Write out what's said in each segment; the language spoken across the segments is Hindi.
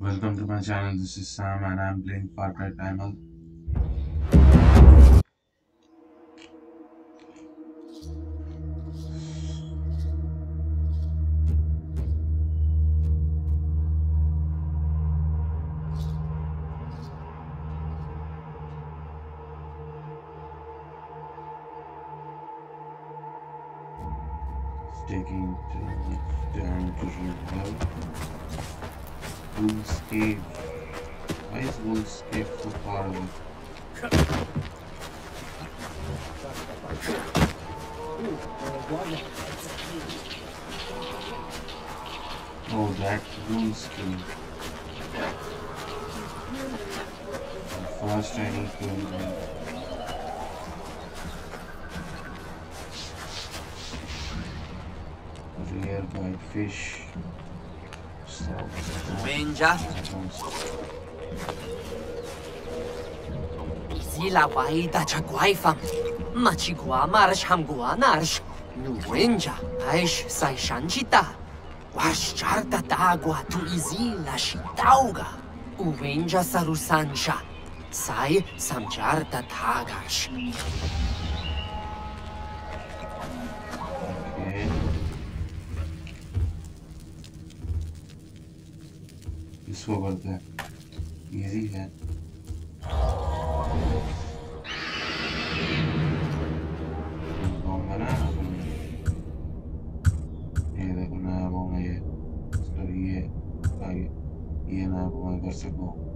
Welcome to my channel, this is Sam and I'm playing Far Cry Primal. Idachagwaifa, Machigua, marsh Hamgua, Narsh, Nuenja, Aish, Saishanchita, Washcharta Tagua, Tuizila, Shitauga, Uenja Sarusancha, Sai Samjarta Tagash. Isso agora tá. Easy, né? confundirse con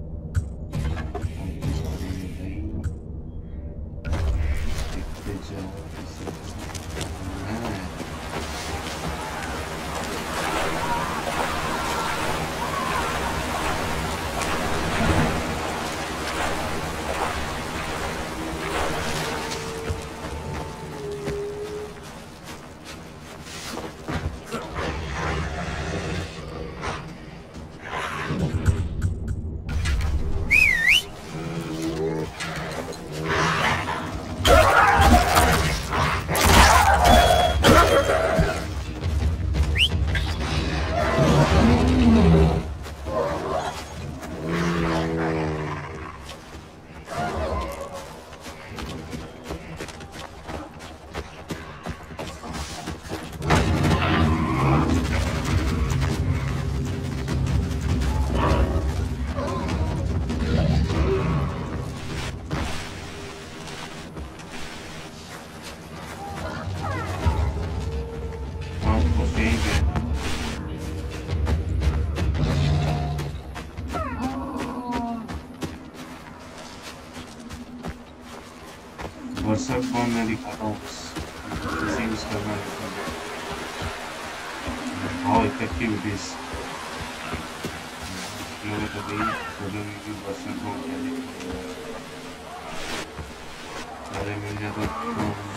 originally cutoffs seems to have how effective it is. Here at the Rajavi Basan from Rajavi Rajavi Rajavi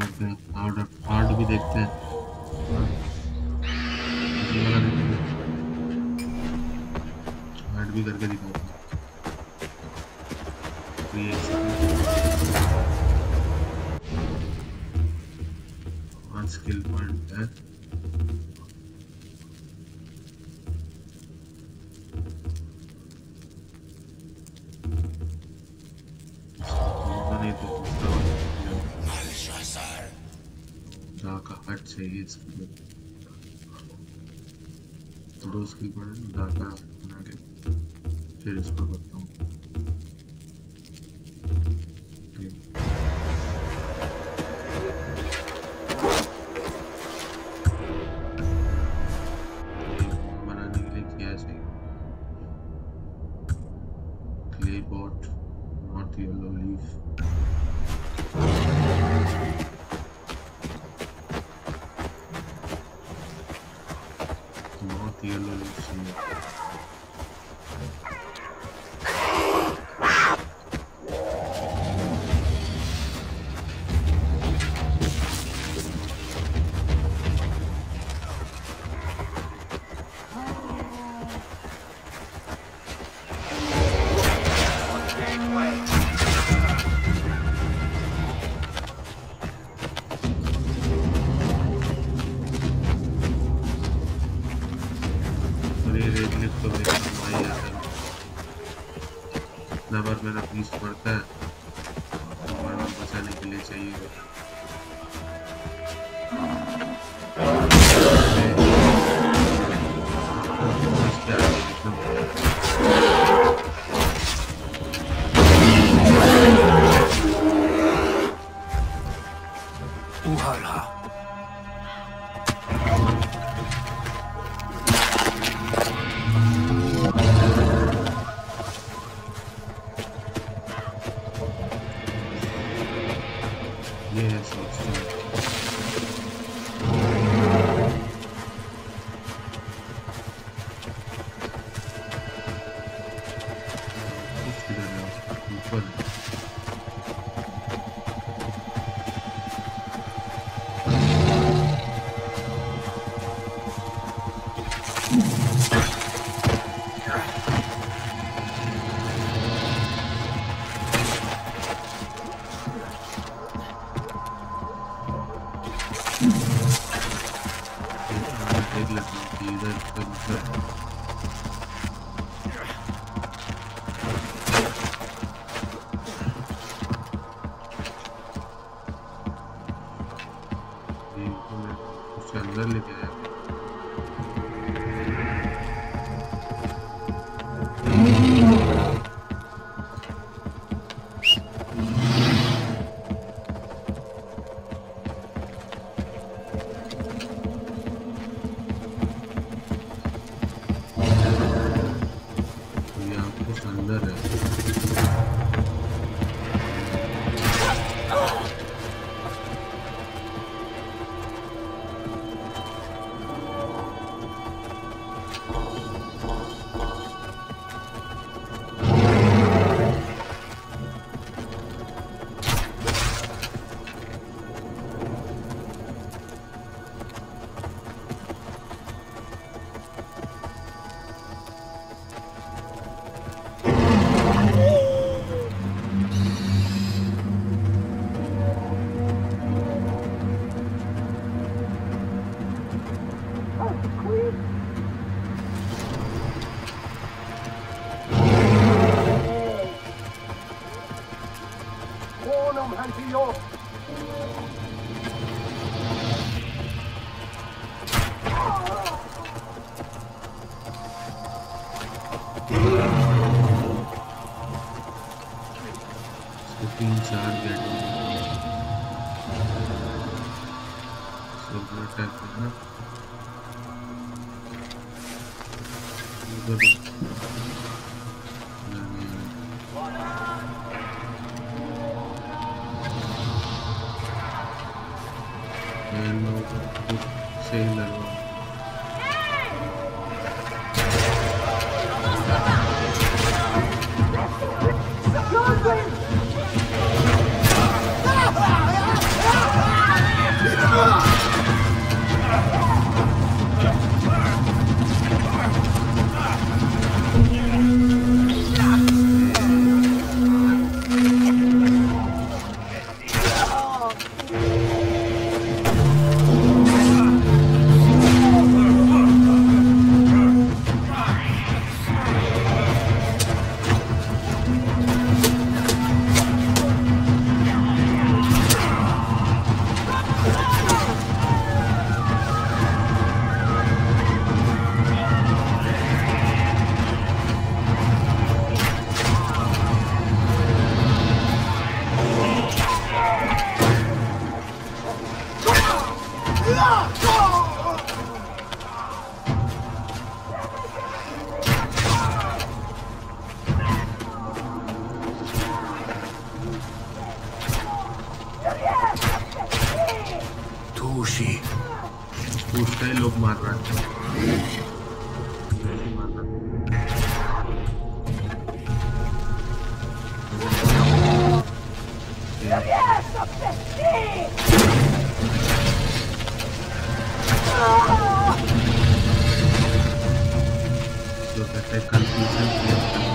करते हैं हार्ड हार्ड भी देखते हैं। people that are not okay. Serious problem. 不系了。same ओशी उसका ही। लोग मार रहा है। जो कहते हैं कंफ्यूजन क्रिएट करता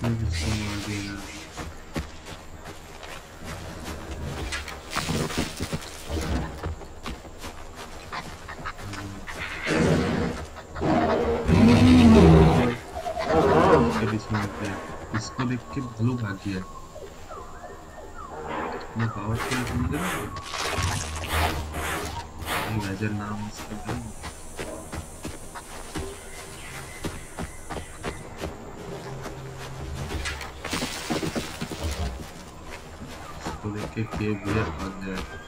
Moving somewhere being इसको देख के ब्लू भाग गया मैं पावर किल नज़र नाम इसका kick the ABF on there.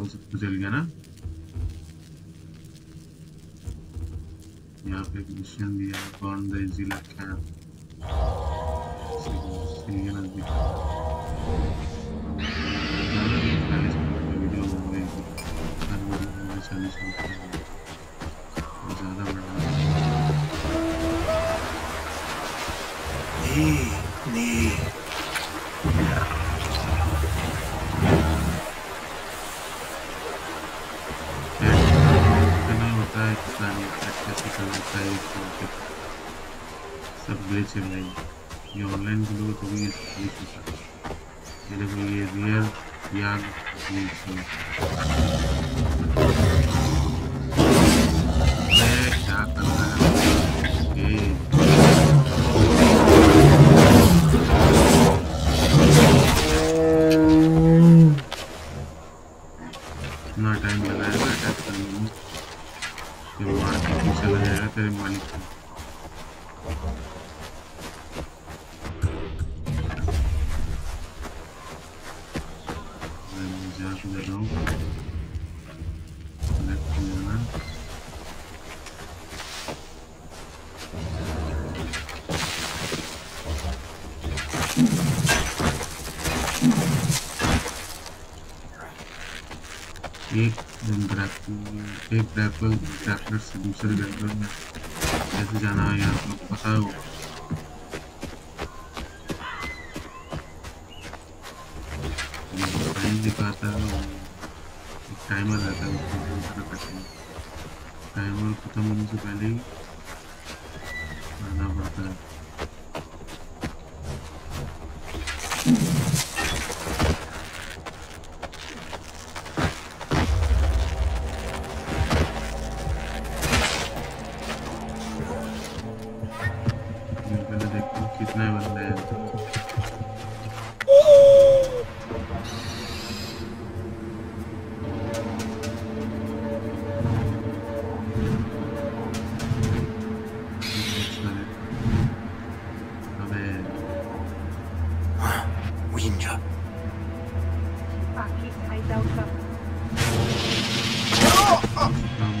भाग गया चल गया ना यहाँ पे एक मिशन दिया है बॉर्न द इजीला कैंप ग्रैपल एक ग्रैपल ग्रैपलर से दूसरे ग्रैपलर में कैसे जाना है यार तो पता है वो? टाइम दिखाता है टाइमर रहता हैं टाइमर खत्म होने से पहले ही आना पड़ता है। Fucking hideout. Oh! oh.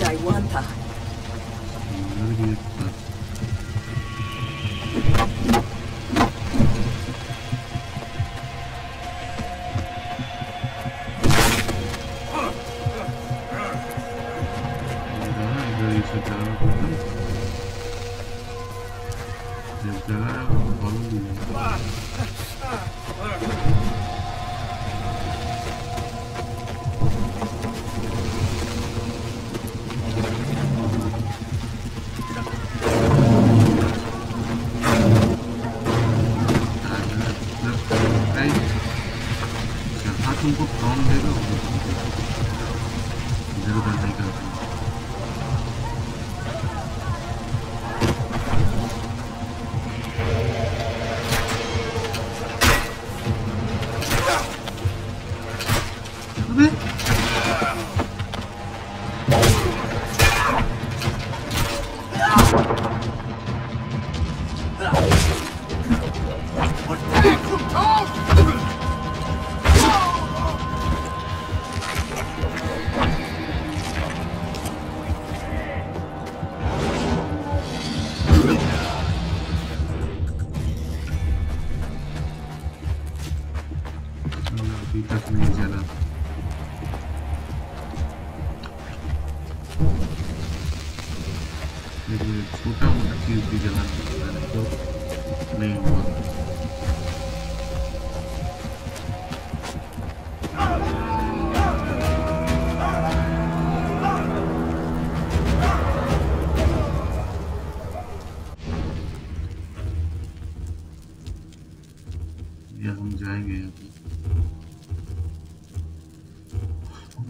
I want a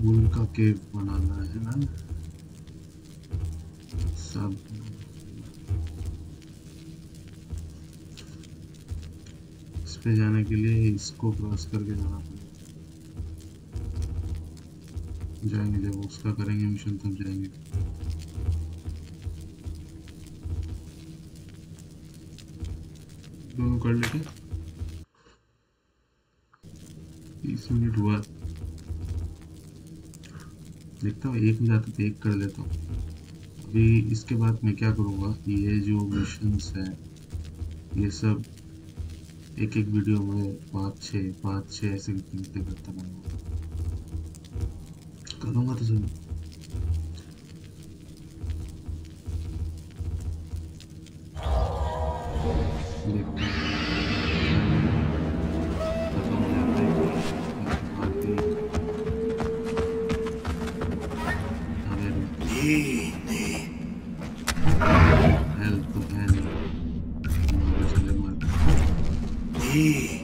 वुल का केव बनाना है ना? सब। इस पे जाने के लिए इसको क्रॉस करके जाना पड़ेगा। जाएँगे, जब उसका करेंगे मिशन तब जाएँगे। दोनों कर लेते तीस मिनट हुआ। देखता हूँ, एक में जाता तो एक कर लेता हूँ। अभी इसके बाद मैं क्या करूँगा ये जो मिशंस है, ये सब एक एक वीडियो में पाँच छः पाँच छः ऐसे करते करता रहूँगा करूँगा तो सब देखते हैं। help and... Hey.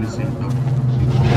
município.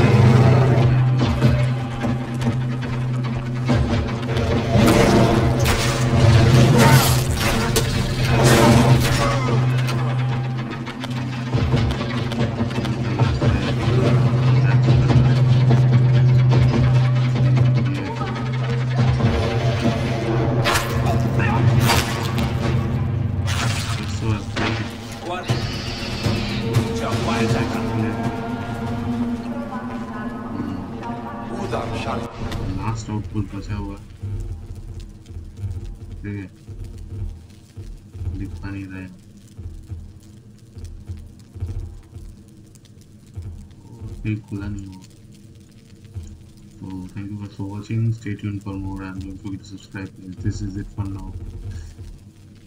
For watching. Stay tuned for more and don't forget to subscribe. This is it for now.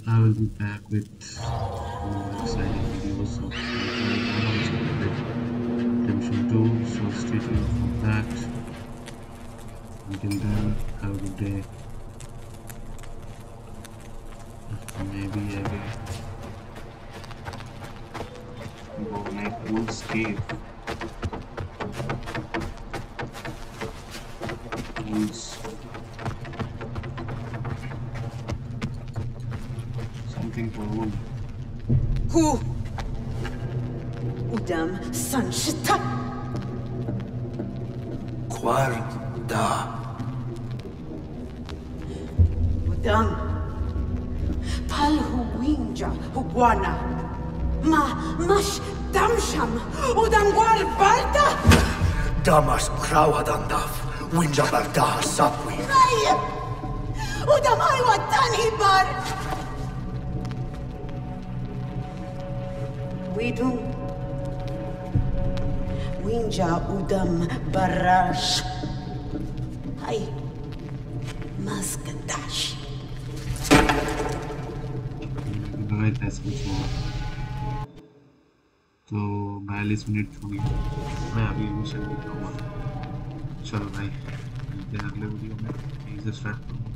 I will be back with more exciting videos of Redemption 2 so stay tuned for that. Until then, have a good day. Maybe I will go make Wolf's Cave. Something for Wolf. Who? Udam Sanshita. Guarda. Udam. Palhu Winja Hugwana. Ma Mash Damsham. Udam Gwar Barda. Damas Krawadandaf. Winjabarda Sapwi. Ay! Udam Aywa Tani Bar. Widu. Winja Udam Barash. Ay. Maskadash. गए थे कुछ हुआ तो बयालीस मिनट हो गई मैं अभी मिशन निकलूँगा चलो भाई मिलते हैं अगले वीडियो में यहीं से स्टार्ट करूँगा